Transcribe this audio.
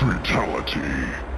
Fatality.